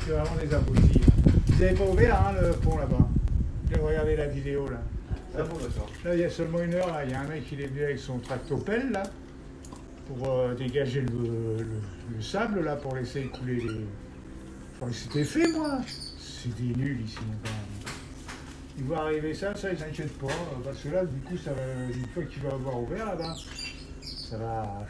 c'est vraiment des abrutis. hein. Vous n'avez pas ouvert hein, le pont là-bas Vous avez regardé la vidéo là. D'accord. Là, il y a seulement une heure, là, il y a un mec qui est venu avec son tractopelle là pour euh, dégager le, le- le sable là pour laisser couler les. Enfin, c'était fait moi. C'était nul ici. quand même. Ils voient arriver ça, ça ils s'inquiètent pas parce que là, du coup, ça va, une fois que tu vas avoir ouvert là-bas, ça va.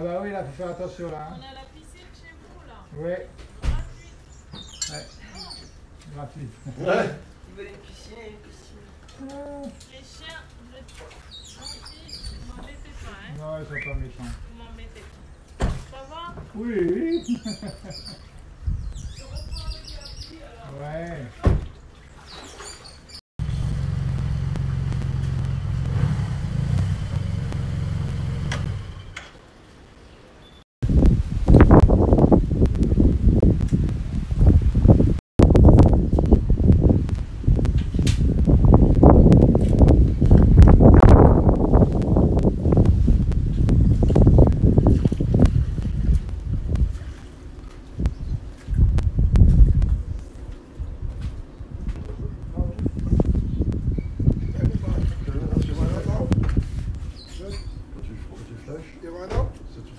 Ah bah oui, là, faut faire attention là. on Hein. a la piscine chez vous là. Ouais, Gratuite. ouais. Gratuit. Ouais. Ils veulent une piscine et une piscine. Les chiens, vous êtes gentils, vous m'embêtez pas, hein. Non, ils sont pas méchants. Vous m'embêtez pas. Ça va? Oui, oui. Ouais.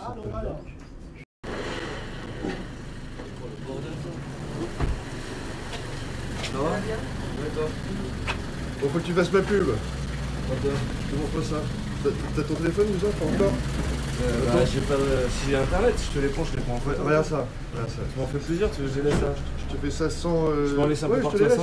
Ah non, voilà. Ça va D'accord. Bon, faut que tu fasses ma pub. D'accord. Je te montre ça. T'as- ton téléphone déjà Pas encore Euh, bah, j'ai pas de- Si j'ai internet, je te les prends, je les prends en photo. Regarde ça. Regarde ça. Tu m'en fais plaisir, tu veux que je les laisse là Je te fais ça sans. euh, Je peux en laisser un peu ouais, partout à laisse.